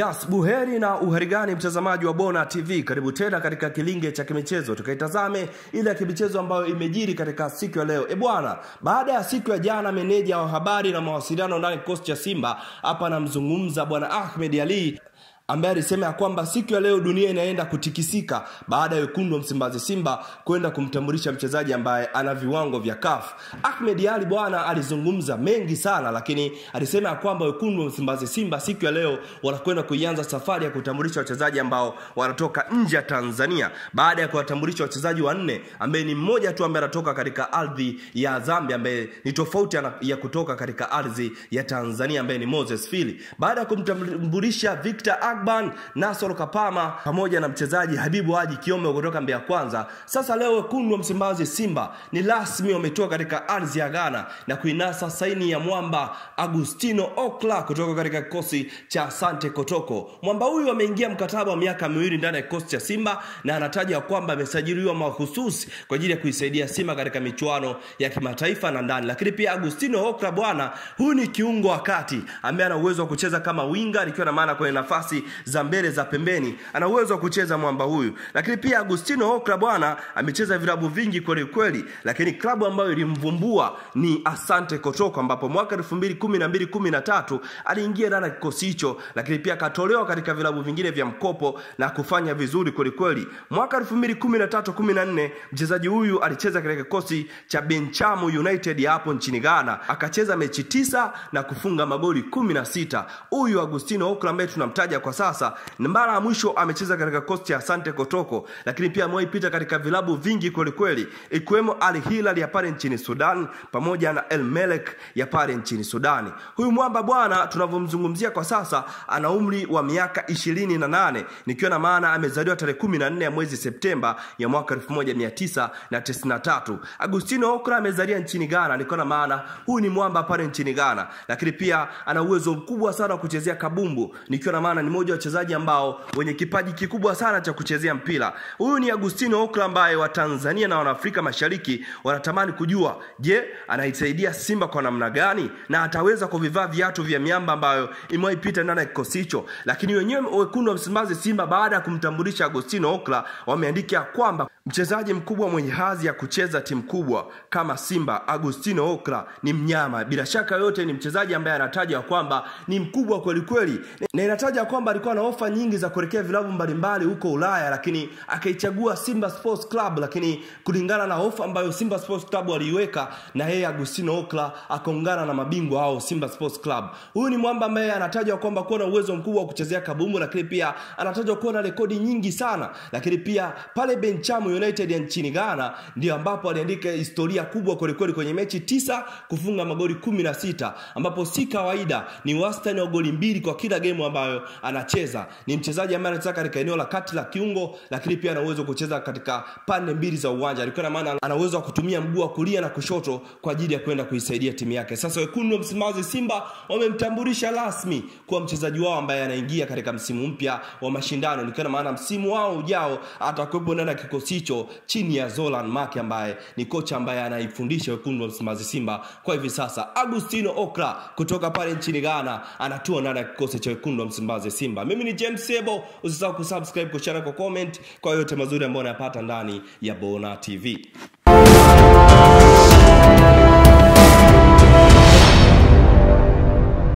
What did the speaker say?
Yes, buheri na uharigani mtazamaji wa Bona TV. Karibu tena katika kilinge cha kimichezo. Tukaitazame ile ya kimichezo ambayo imejiri katika siku ya leo. E bwana, baada ya siku ya jana meneja wa habari na mawasiliano ndani kikosi cha Simba hapa anamzungumza bwana Ahmed Ali ambaye alisema ya kwamba siku ya leo dunia inaenda kutikisika baada ya wekundu wa Msimbazi Simba kwenda kumtambulisha mchezaji ambaye ana viwango vya CAF. Ahmed Ali bwana alizungumza mengi sana, lakini alisema ya kwamba wekundu wa Msimbazi Simba siku ya leo wanakwenda kuianza safari ya kutambulisha wachezaji ambao wanatoka nje ya Tanzania baada ya kuwatambulisha wachezaji wanne ambaye ni mmoja tu ambaye anatoka katika ardhi ya Zambia ambaye ni tofauti ya kutoka katika ardhi ya Tanzania ambaye ni Moses Fili. Baada ya kumtambulisha Victor Agban, Nasoro Kapama pamoja na mchezaji Habibu Haji Kiombe kutoka Mbeya Kwanza. Sasa leo wekundu wa Msimbazi Simba ni rasmi wametoka katika ardhi ya Ghana na kuinasa saini ya mwamba Agustino Okla kutoka katika kikosi cha Asante Kotoko. Mwamba huyu ameingia mkataba wa miaka miwili ndani ya kikosi cha Simba na anataja kwamba amesajiliwa mahususi kwa ajili ya kuisaidia Simba katika michuano ya kimataifa na ndani. Lakini pia Agustino Okla bwana, huyu ni kiungo wa kati ambaye ana uwezo wa kucheza kama winga, nikiwa na maana kwenye nafasi za mbele za pembeni. Ana uwezo wa kucheza mwamba huyu. Lakini pia Agustino Okra bwana amecheza vilabu vingi kweli kweli. Lakini klabu ambayo ilimvumbua ni Asante Kotoko ambapo mwaka 2012 13 aliingia ndani kikosi hicho lakini pia akatolewa katika vilabu vingine vya mkopo na kufanya vizuri kweli kweli. Mwaka 2013 14 mchezaji huyu alicheza katika kikosi cha Benchamu United hapo nchini Ghana. Akacheza mechi tisa na kufunga magoli 16 huyu Agustino Okra ambaye tunamtaja kwa sasa ni mara ya mwisho amecheza katika kosti ya Asante Kotoko, lakini pia amewahi pita katika vilabu vingi kweli kweli, ikiwemo Al Hilal ya pale nchini Sudan pamoja na El Melek ya pale nchini Sudani. Huyu mwamba bwana tunavyomzungumzia kwa sasa ana umri wa miaka ishirini na nane nikiwa na maana amezaliwa tarehe kumi na nne ya mwezi Septemba ya mwaka elfu moja mia tisa na tisini na tatu. Agustino Okra amezalia nchini Ghana, nikiwa na maana huyu ni mwamba pale nchini Ghana, lakini pia ana uwezo mkubwa sana wa kuchezea kabumbu, nikiwa na maana ni mmoja wa wachezaji ambao wenye kipaji kikubwa sana cha kuchezea mpira. Huyu ni Agustino Okla ambaye wa Tanzania na wanaafrika Mashariki wanatamani kujua, je, anaisaidia Simba kwa namna gani na ataweza kuvivaa viatu vya miamba ambayo imewaipita ndani ya kikosi hicho. Lakini wenyewe wekundu wa Msimbazi Simba baada ya kumtambulisha Agustino Okla wameandika kwamba mchezaji mkubwa mwenye hadhi ya kucheza timu kubwa kama Simba, Agustino Okla ni mnyama. Bila shaka yote ni mchezaji ambaye anataja kwamba ni mkubwa kweli kweli, na inataja kwamba alikuwa na ofa nyingi za kuelekea vilabu mbalimbali huko Ulaya, lakini akaichagua Simba Sports Club, lakini kulingana na ofa ambayo Simba Sports Club waliiweka, na yeye Agustino Okla akaungana na mabingwa hao Simba Sports Club. Huyu ni mwamba ambaye anatajwa kwamba kuwa na uwezo mkubwa wa kuchezea kabumbu, lakini pia anatajwa kuwa na rekodi nyingi sana, lakini pia pale Benchamu United ya nchini Ghana ndio ambapo aliandika historia kubwa kwelikweli kwenye mechi tisa kufunga magoli kumi na sita ambapo si kawaida, ni wastani wa goli mbili kwa kila gemu ambayo anacheza. Ni mchezaji ambaye anacheza katika eneo la kati la kiungo, lakini pia ana uwezo kucheza katika pande mbili za uwanja. Alikuwa na maana ana uwezo wa kutumia mguu wa kulia na kushoto kwa ajili ya kwenda kuisaidia timu yake. Sasa wekundu wa Msimbazi Simba wamemtambulisha rasmi kuwa mchezaji wao ambaye anaingia katika msimu mpya wa mashindano, nikiwa na maana msimu wao ujao atakuwepo ndani ya kikosi hicho chini ya Zolan Maki ambaye ni kocha ambaye anaifundisha wekundu wa Msimbazi Simba kwa hivi sasa. Agustino Okra kutoka pale nchini Ghana anatua ndani ya kikosi cha wekundu wa Msimbazi Simba. Mimi ni James Sebo, usisahau kusubscribe, kushare, kwa comment kwa yote mazuri ambayo unayapata ndani ya Bona TV.